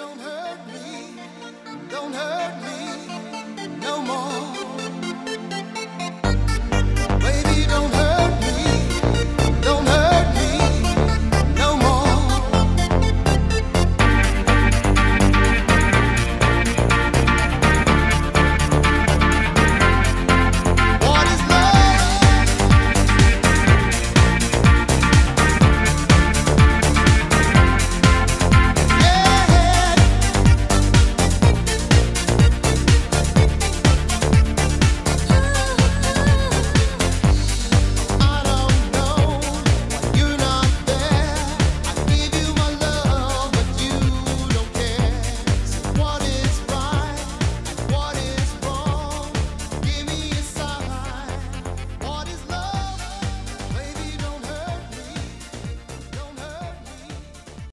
don't hurt me, don't hurt